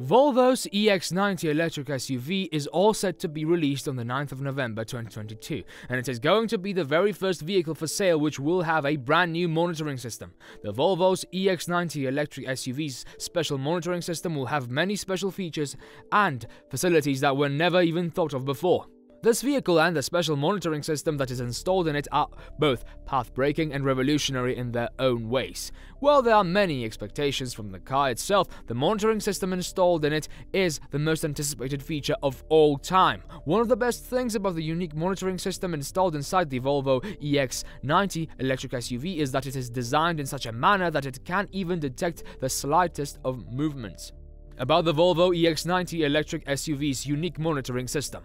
Volvo's EX90 electric SUV is all set to be released on the 9th of November 2022, and it is going to be the very first vehicle for sale which will have a brand new monitoring system. The Volvo's EX90 electric SUV's special monitoring system will have many special features and facilities that were never even thought of before. This vehicle and the special monitoring system that is installed in it are both path-breaking and revolutionary in their own ways. While there are many expectations from the car itself, the monitoring system installed in it is the most anticipated feature of all time. One of the best things about the unique monitoring system installed inside the Volvo EX90 electric SUV is that it is designed in such a manner that it can even detect the slightest of movements. About the Volvo EX90 electric SUV's unique monitoring system.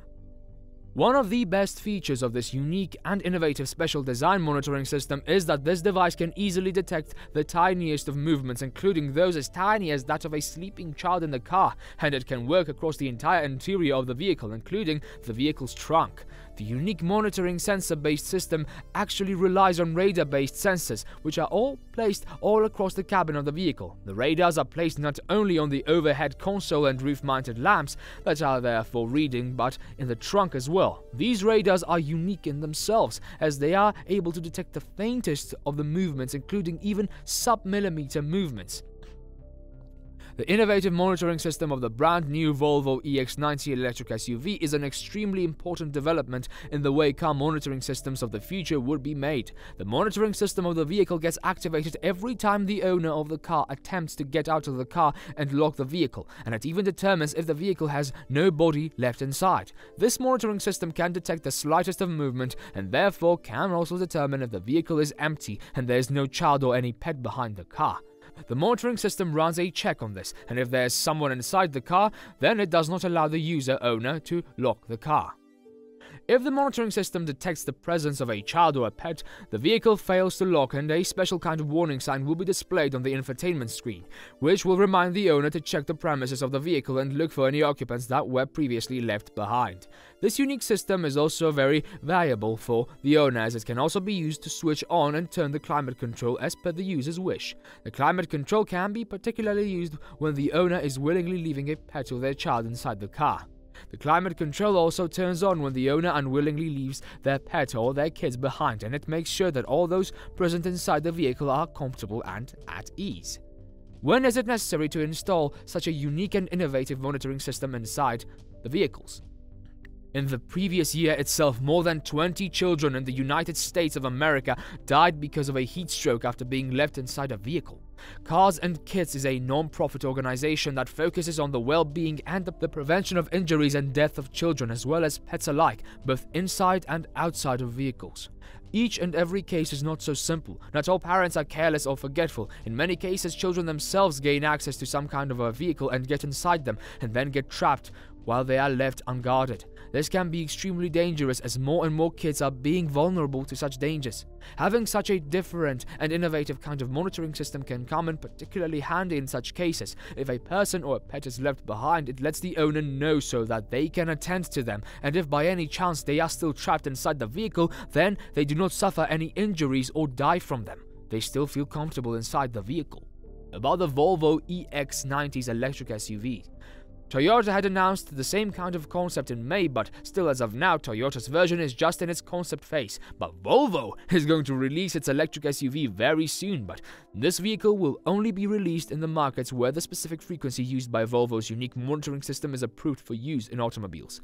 One of the best features of this unique and innovative special design monitoring system is that this device can easily detect the tiniest of movements, including those as tiny as that of a sleeping child in the car, and it can work across the entire interior of the vehicle, including the vehicle's trunk. The unique monitoring sensor based system actually relies on radar based sensors, which are all placed all across the cabin of the vehicle. The radars are placed not only on the overhead console and roof mounted lamps that are there for reading, but in the trunk as well. These radars are unique in themselves, as they are able to detect the faintest of the movements, including even sub millimeter movements. The innovative monitoring system of the brand new Volvo EX90 electric SUV is an extremely important development in the way car monitoring systems of the future would be made. The monitoring system of the vehicle gets activated every time the owner of the car attempts to get out of the car and lock the vehicle, and it even determines if the vehicle has no body left inside. This monitoring system can detect the slightest of movement and therefore can also determine if the vehicle is empty and there is no child or any pet behind the car. The monitoring system runs a check on this, and if there is someone inside the car, then it does not allow the user owner to lock the car. If the monitoring system detects the presence of a child or a pet, the vehicle fails to lock and a special kind of warning sign will be displayed on the infotainment screen, which will remind the owner to check the premises of the vehicle and look for any occupants that were previously left behind. This unique system is also very valuable for the owner as it can also be used to switch on and turn the climate control as per the user's wish. The climate control can be particularly used when the owner is willingly leaving a pet or their child inside the car. The climate control also turns on when the owner unwillingly leaves their pet or their kids behind, and it makes sure that all those present inside the vehicle are comfortable and at ease. When is it necessary to install such a unique and innovative monitoring system inside the vehicles? In the previous year itself, more than 20 children in the United States of America died because of a heat stroke after being left inside a vehicle. Cars and Kids is a non profit organization that focuses on the well being and the prevention of injuries and death of children as well as pets alike, both inside and outside of vehicles. Each and every case is not so simple. Not all parents are careless or forgetful. In many cases, children themselves gain access to some kind of a vehicle and get inside them, and then get trapped while they are left unguarded. This can be extremely dangerous as more and more kids are being vulnerable to such dangers. Having such a different and innovative kind of monitoring system can come in particularly handy in such cases. If a person or a pet is left behind, it lets the owner know so that they can attend to them, and if by any chance they are still trapped inside the vehicle, then they do not suffer any injuries or die from them. They still feel comfortable inside the vehicle. About the Volvo EX90's electric SUV. Toyota had announced the same kind of concept in May, but still as of now, Toyota's version is just in its concept phase. But Volvo is going to release its electric SUV very soon, but this vehicle will only be released in the markets where the specific frequency used by Volvo's unique monitoring system is approved for use in automobiles.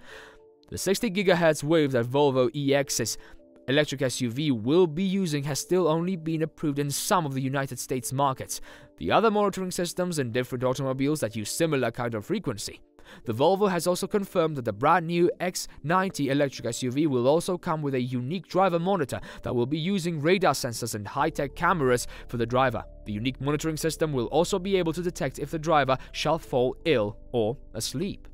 The 60 GHz wave that Volvo EX's electric SUV will be using has still only been approved in some of the United States markets. The other monitoring systems in different automobiles that use similar kind of frequency. The Volvo has also confirmed that the brand new EX90 electric SUV will also come with a unique driver monitor that will be using radar sensors and high-tech cameras for the driver. The unique monitoring system will also be able to detect if the driver shall fall ill or asleep.